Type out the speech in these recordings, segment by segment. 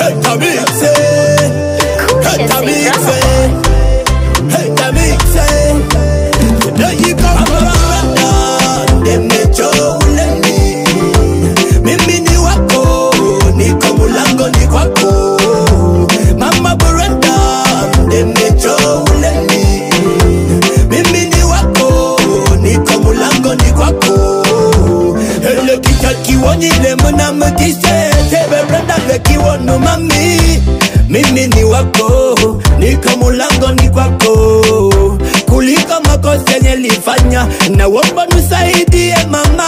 Heta mixe Heta mixe Heta mixe There you go Brenda Nimecho uleni Mimi ni wako Niko Mama Brenda Nimecho uleni Mimi ni wako Niko mulango ni kwako Hele kita kiwonyile muna mutise Tebe Brenda kiwono mami. Mimi ni wako Niko mulango ni kwako. Kuliko makosa yenye lifanya Naomba nisaidie mama.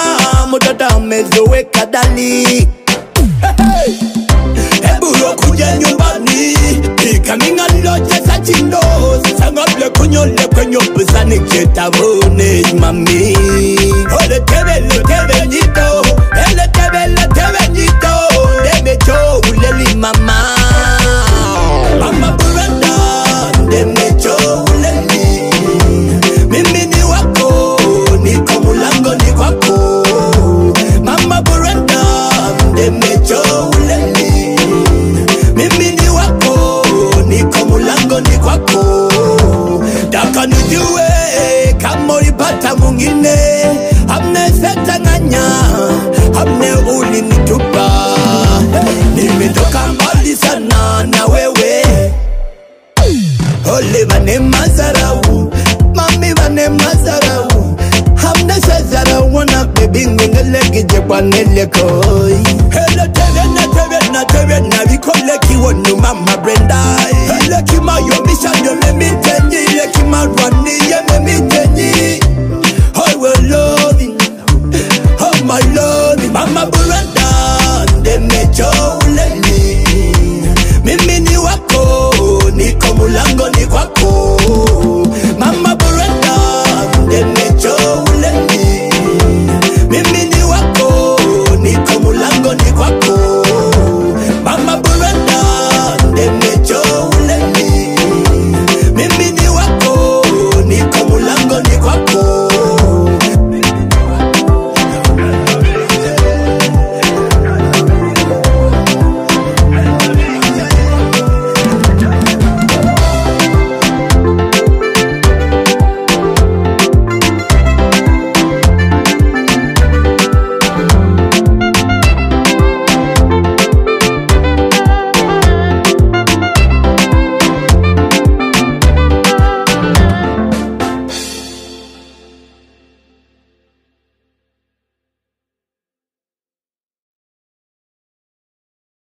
Mtoto amezoweka dali Eburo kuja nyumbani Ikaminga loje za chindo. Sangable kunyole kwenye pusani Chetamone mami mwingine hamnefetanganya hamne ulinitupa nimetoka mbali sana na wewe. Ole vane mazarau mami vane mazarau. Hamna sazara wana bebi ngengelegijekwaneleko ni como un ni guaco.